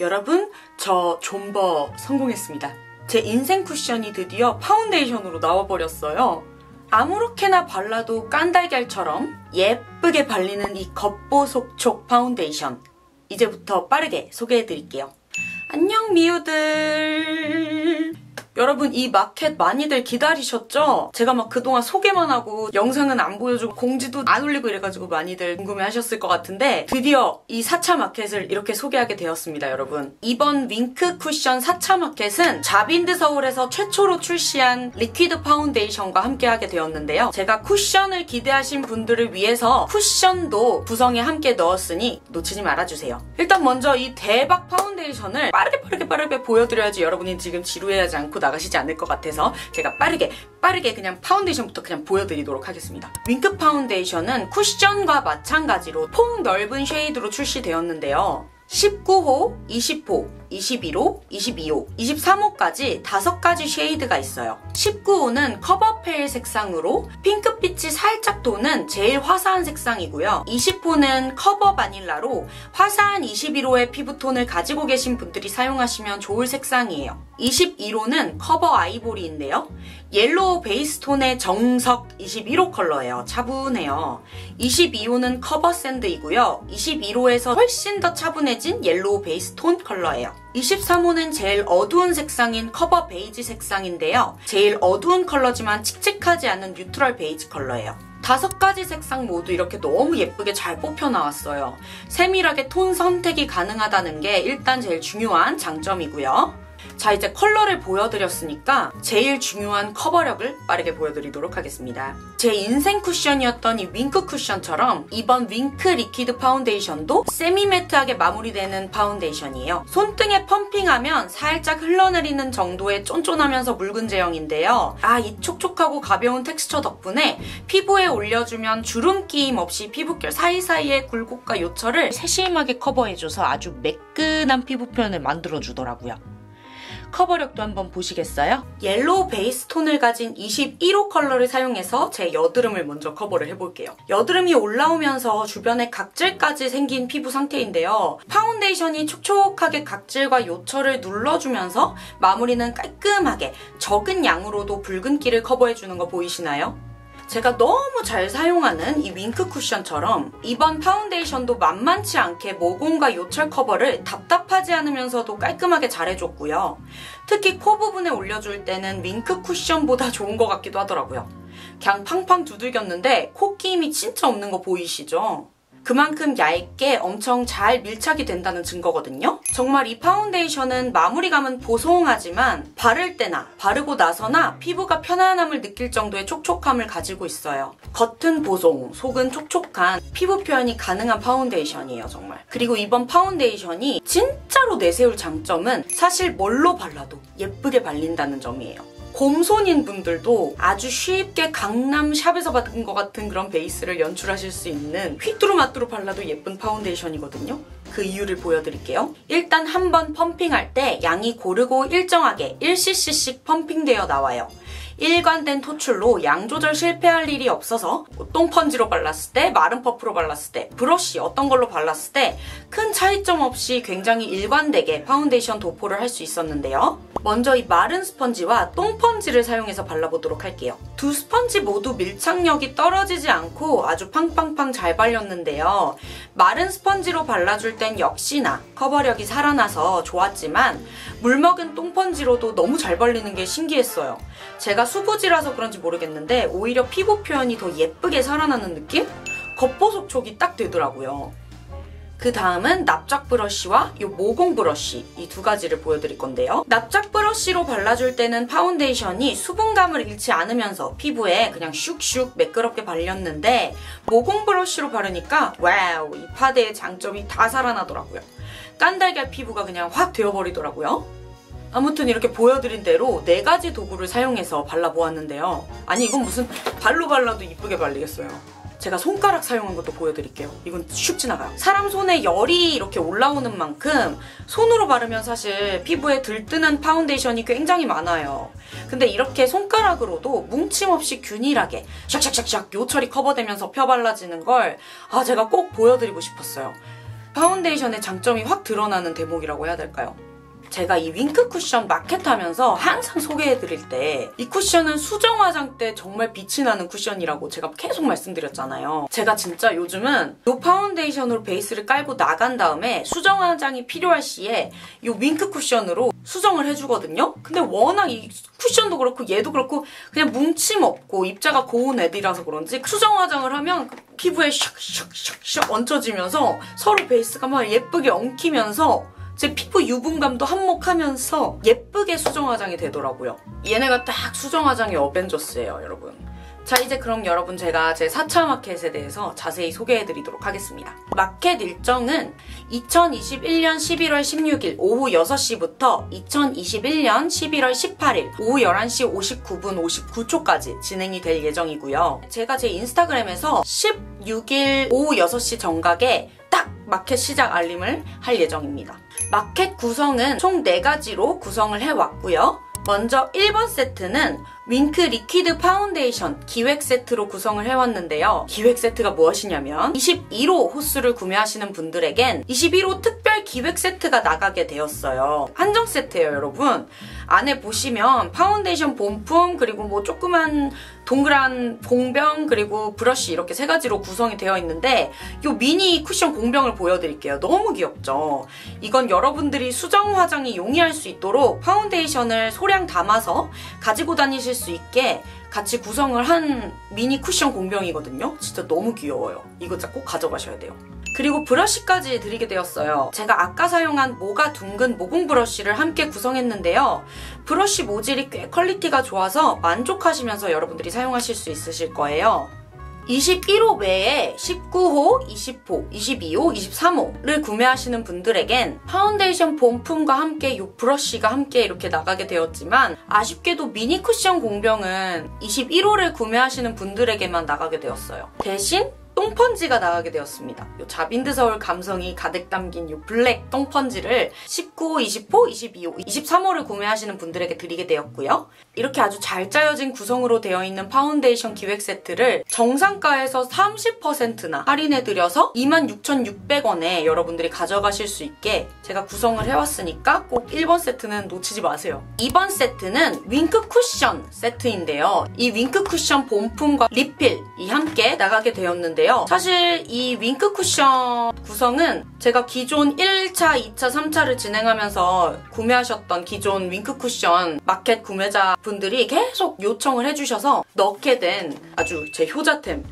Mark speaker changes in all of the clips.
Speaker 1: 여러분, 저 존버 성공했습니다. 제 인생 쿠션이 드디어 파운데이션으로 나와버렸어요. 아무렇게나 발라도 깐달걀처럼 예쁘게 발리는 이 겉보속촉 파운데이션. 이제부터 빠르게 소개해드릴게요. 안녕 미우들. 여러분 이 마켓 많이들 기다리셨죠? 제가 막 그동안 소개만 하고 영상은 안 보여주고 공지도 안 올리고 이래가지고 많이들 궁금해하셨을 것 같은데 드디어 이 4차 마켓을 이렇게 소개하게 되었습니다 여러분. 이번 윙크 쿠션 4차 마켓은 자빈드 서울에서 최초로 출시한 리퀴드 파운데이션과 함께 하게 되었는데요. 제가 쿠션을 기대하신 분들을 위해서 쿠션도 구성에 함께 넣었으니 놓치지 말아주세요. 일단 먼저 이 대박 파운데이션을 빠르게 빠르게 빠르게 보여드려야지 여러분이 지금 지루해하지 않고 나가시지 않을 것 같아서 제가 빠르게 빠르게 그냥 파운데이션부터 그냥 보여드리도록 하겠습니다. 윙크 파운데이션은 쿠션과 마찬가지로 폭 넓은 shade로 출시되었는데요. 19호, 20호, 21호, 22호, 23호까지 5가지 shade가 있어요. 19호는 커버 pale 색상으로 핑크빛이 살짝 도는 제일 화사한 색상이고요. 20호는 커버 바닐라로 화사한 21호의 피부톤을 가지고 계신 분들이 사용하시면 좋을 색상이에요. 21호는 커버 아이보리인데요. yellow 베이스 톤의 정석 21호 컬러예요. 차분해요. 22호는 커버 sand이고요. 21호에서 훨씬 더 차분해진 yellow 베이스 톤 컬러예요. 23호는 제일 어두운 색상인 커버 베이지 색상인데요. 제일 어두운 컬러지만 칙칙하지 않은 neutral 베이지 컬러예요. 다섯 가지 색상 모두 이렇게 너무 예쁘게 잘 뽑혀 나왔어요. 세밀하게 톤 선택이 가능하다는 게 일단 제일 중요한 장점이고요. 자 이제 컬러를 보여드렸으니까 제일 중요한 커버력을 빠르게 보여드리도록 하겠습니다. 제 인생 쿠션이었던 이 윙크 쿠션처럼 이번 윙크 liquid 파운데이션도 semi matte하게 마무리되는 파운데이션이에요. 손등에 펌핑하면 살짝 흘러내리는 정도의 쫀쫀하면서 묽은 제형인데요. 아 이 촉촉하고 가벼운 텍스처 덕분에 피부에 올려주면 주름 끼임 없이 피부결 사이사이의 굴곡과 요철을 세심하게 커버해줘서 아주 매끈한 피부 표현을 만들어주더라고요. 커버력도 한번 보시겠어요? yellow 베이스 톤을 가진 21호 컬러를 사용해서 제 여드름을 먼저 커버를 해볼게요. 여드름이 올라오면서 주변에 각질까지 생긴 피부 상태인데요. 파운데이션이 촉촉하게 각질과 요철을 눌러주면서 마무리는 깔끔하게 적은 양으로도 붉은기를 커버해주는 거 보이시나요? 제가 너무 잘 사용하는 이 윙크 쿠션처럼 이번 파운데이션도 만만치 않게 모공과 요철 커버를 답답하지 않으면서도 깔끔하게 잘해줬고요. 특히 코 부분에 올려줄 때는 윙크 쿠션보다 좋은 것 같기도 하더라고요. 그냥 팡팡 두들겼는데 코 끼임이 진짜 없는 거 보이시죠? 그만큼 얇게 엄청 잘 밀착이 된다는 증거거든요. 정말 이 파운데이션은 마무리감은 보송하지만 바를 때나 바르고 나서나 피부가 편안함을 느낄 정도의 촉촉함을 가지고 있어요. 겉은 보송, 속은 촉촉한 피부 표현이 가능한 파운데이션이에요, 정말. 그리고 이번 파운데이션이 진짜로 내세울 장점은 사실 뭘로 발라도 예쁘게 발린다는 점이에요. 곰손인 분들도 아주 쉽게 강남 샵에서 받은 것 같은 그런 베이스를 연출하실 수 있는 휘뚜루마뚜루 발라도 예쁜 파운데이션이거든요. 그 이유를 보여드릴게요. 일단 한번 펌핑할 때 양이 고르고 일정하게 1cc씩 펌핑되어 나와요. 일관된 토출로 양 조절 실패할 일이 없어서 뭐 똥펀지로 발랐을 때, 마른 퍼프로 발랐을 때, 브러쉬 어떤 걸로 발랐을 때 큰 차이점 없이 굉장히 일관되게 파운데이션 도포를 할 수 있었는데요. 먼저 이 마른 스펀지와 똥펀지를 사용해서 발라보도록 할게요. 두 스펀지 모두 밀착력이 떨어지지 않고 아주 팡팡팡 잘 발렸는데요. 마른 스펀지로 발라줄 땐 역시나 커버력이 살아나서 좋았지만 물먹은 똥펀지로도 너무 잘 발리는 게 신기했어요. 제가 수부지라서 그런지 모르겠는데 오히려 피부 표현이 더 예쁘게 살아나는 느낌? 겉보속촉이 딱 되더라고요. 그 다음은 납작 브러쉬와 이 모공 브러쉬 이 두 가지를 보여드릴 건데요. 납작 브러쉬로 발라줄 때는 파운데이션이 수분감을 잃지 않으면서 피부에 그냥 슉슉 매끄럽게 발렸는데 모공 브러쉬로 바르니까 와우 이 파데의 장점이 다 살아나더라고요. 깐달걀 피부가 그냥 확 되어버리더라고요. 아무튼 이렇게 보여드린 대로 네 가지 도구를 사용해서 발라보았는데요. 아니 이건 무슨 발로 발라도 이쁘게 발리겠어요. 제가 손가락 사용한 것도 보여드릴게요. 이건 슉 지나가요. 사람 손에 열이 이렇게 올라오는 만큼 손으로 바르면 사실 피부에 들뜨는 파운데이션이 굉장히 많아요. 근데 이렇게 손가락으로도 뭉침 없이 균일하게 샥샥샥샥 요철이 커버되면서 펴발라지는 걸 아 제가 꼭 보여드리고 싶었어요. 파운데이션의 장점이 확 드러나는 대목이라고 해야 될까요? 제가 이 윙크 쿠션 마켓 하면서 항상 소개해드릴 때 이 쿠션은 수정 화장 때 정말 빛이 나는 쿠션이라고 제가 계속 말씀드렸잖아요. 제가 진짜 요즘은 이 파운데이션으로 베이스를 깔고 나간 다음에 수정 화장이 필요할 시에 이 윙크 쿠션으로 수정을 해주거든요. 근데 워낙 이 쿠션도 그렇고 얘도 그렇고 그냥 뭉침 없고 입자가 고운 애들이라서 그런지 수정 화장을 하면 피부에 샥샥샥샥 얹혀지면서 서로 베이스가 막 예쁘게 엉키면서 제 피부 유분감도 한몫하면서 예쁘게 수정 화장이 되더라고요. 얘네가 딱 수정 화장의 어벤져스예요, 여러분. 자 이제 그럼 여러분 제가 제 4차 마켓에 대해서 자세히 소개해드리도록 하겠습니다. 마켓 일정은 2021년 11월 16일 오후 6시부터 2021년 11월 18일 오후 11시 59분 59초까지 진행이 될 예정이고요. 제가 제 인스타그램에서 16일 오후 6시 정각에 딱 마켓 시작 알림을 할 예정입니다. 마켓 구성은 총 4가지로 구성을 해왔고요. 먼저 1번 세트는 윙크 liquid 파운데이션 기획 세트로 구성을 해왔는데요. 기획 세트가 무엇이냐면 21호 호수를 구매하시는 분들에겐 21호 특별 기획 세트가 나가게 되었어요. 한정 세트예요, 여러분. 안에 보시면 파운데이션 본품 그리고 뭐 조그만 동그란 공병 그리고 브러쉬 이렇게 세 가지로 구성이 되어 있는데 이 미니 쿠션 공병을 보여드릴게요. 너무 귀엽죠? 이건 여러분들이 수정 화장이 용이할 수 있도록 파운데이션을 소량 담아서 가지고 다니실 수 있게 같이 구성을 한 미니 쿠션 공병이거든요. 진짜 너무 귀여워요. 이거 진짜 꼭 가져가셔야 돼요. 그리고 브러쉬까지 드리게 되었어요. 제가 아까 사용한 모가 둥근 모공 브러쉬를 함께 구성했는데요. 브러쉬 모질이 꽤 퀄리티가 좋아서 만족하시면서 여러분들이 사용하실 수 있으실 거예요. 21호 외에 19호, 20호, 22호, 23호를 구매하시는 분들에겐 파운데이션 본품과 함께 이 브러쉬가 함께 이렇게 나가게 되었지만 아쉽게도 미니 쿠션 공병은 21호를 구매하시는 분들에게만 나가게 되었어요. 대신 똥펀지가 나가게 되었습니다. 이 자빈드 서울 감성이 가득 담긴 이 블랙 똥펀지를 19호, 20호, 22호, 23호를 구매하시는 분들에게 드리게 되었고요. 이렇게 아주 잘 짜여진 구성으로 되어 있는 파운데이션 기획 세트를 정상가에서 30%나 할인해드려서 26,600원에 여러분들이 가져가실 수 있게 제가 구성을 해왔으니까 꼭 1번 세트는 놓치지 마세요. 2번 세트는 윙크 쿠션 세트인데요. 이 윙크 쿠션 본품과 리필이 함께 나가게 되었는데 있는데요. 사실 이 윙크 쿠션 구성은 제가 기존 1차, 2차, 3차를 진행하면서 구매하셨던 기존 윙크 쿠션 마켓 구매자 분들이 계속 요청을 해주셔서 넣게 된 아주 제 효자템입니다.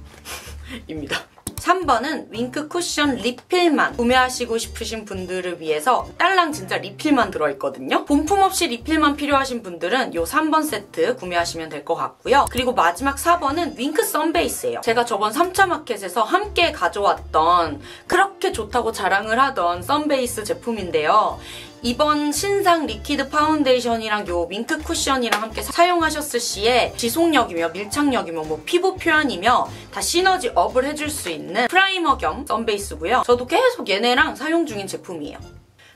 Speaker 1: 3번은 윙크 쿠션 리필만 구매하시고 싶으신 분들을 위해서 딸랑 진짜 리필만 들어있거든요. 본품 없이 리필만 필요하신 분들은 이 3번 세트 구매하시면 될 것 같고요. 그리고 마지막 4번은 윙크 썬베이스예요. 제가 저번 3차 마켓에서 함께 가져왔던 그렇게 좋다고 자랑을 하던 썬베이스 제품인데요. 이번 신상 리퀴드 파운데이션이랑 요 윙크 쿠션이랑 함께 사용하셨을 시에 지속력이며 밀착력이며 뭐 피부 표현이며 다 시너지 업을 해줄 수 있는 프라이머 겸 썬베이스고요. 저도 계속 얘네랑 사용 중인 제품이에요.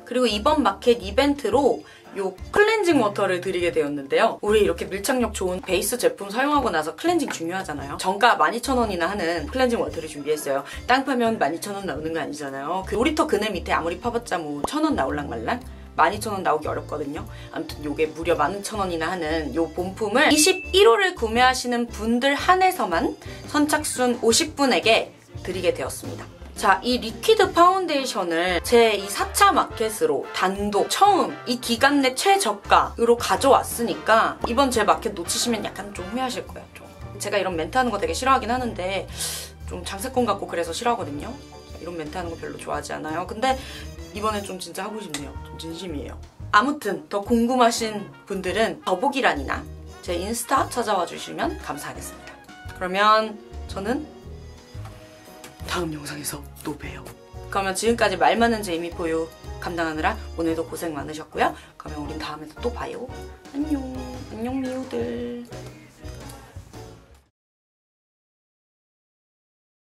Speaker 1: 그리고 이번 마켓 이벤트로 요 클렌징 워터를 드리게 되었는데요. 우리 이렇게 밀착력 좋은 베이스 제품 사용하고 나서 클렌징 중요하잖아요. 정가 12,000원이나 하는 클렌징 워터를 준비했어요. 땅 파면 12,000원 나오는 거 아니잖아요. 그 놀이터 그네 밑에 아무리 파봤자 뭐 1,000원 나올랑 말랑? 12,000원 나오기 어렵거든요. 아무튼 요게 무려 11,000원이나 하는 요 본품을 21호를 구매하시는 분들 한해서만 선착순 50분에게 드리게 되었습니다. 자, 이 리퀴드 파운데이션을 제 이 4차 마켓으로 단독 처음 이 기간 내 최저가로 가져왔으니까 이번 제 마켓 놓치시면 약간 좀 후회하실 거예요. 좀. 제가 이런 멘트 하는 거 되게 싫어하긴 하는데 좀 장사꾼 같고 그래서 싫어하거든요. 이런 멘트 하는 거 별로 좋아하지 않아요. 근데 이번엔 좀 진짜 하고 싶네요. 좀 진심이에요. 아무튼 더 궁금하신 분들은 더보기란이나 제 인스타 찾아와 주시면 감사하겠습니다. 그러면 저는 다음 영상에서 또 봬요. 그러면 지금까지 말 많은 제이미 포유 감당하느라 오늘도 고생 많으셨고요. 그러면 우린 다음에 또 봐요. 안녕. 안녕 미우들.